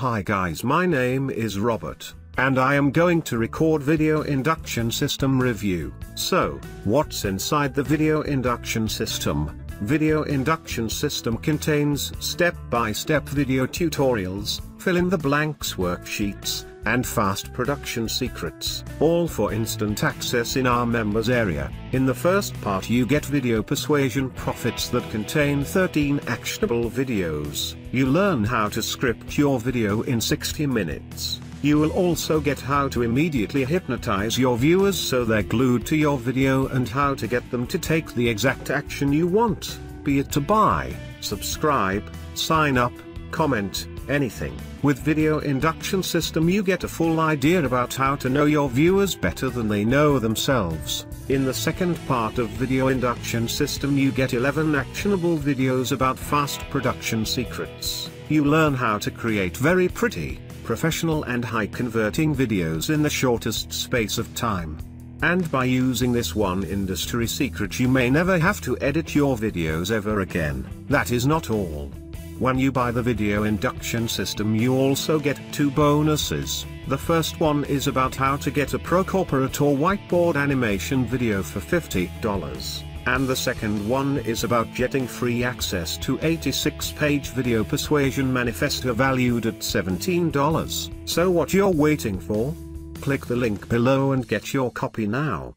Hi guys my name is Robert, and I am going to record video induction system review. So, what's inside the video induction system? Video induction system contains step-by-step video tutorials, fill in the blanks worksheets, and fast production secrets, all for instant access in our members area. In the first part you get video persuasion profits that contain 13 actionable videos. You learn how to script your video in 60 minutes. You will also get how to immediately hypnotize your viewers so they're glued to your video and how to get them to take the exact action you want, be it to buy, subscribe, sign up, comment, anything. With Video Induction System you get a full idea about how to know your viewers better than they know themselves. In the second part of Video Induction System you get 11 actionable videos about fast production secrets. You learn how to create very pretty, professional and high converting videos in the shortest space of time. And by using this one industry secret you may never have to edit your videos ever again. That is not all. When you buy the video induction system you also get two bonuses. The first one is about how to get a pro corporate or whiteboard animation video for $50. And the second one is about getting free access to 86-page video persuasion manifesto valued at $17. So what you're waiting for? Click the link below and get your copy now.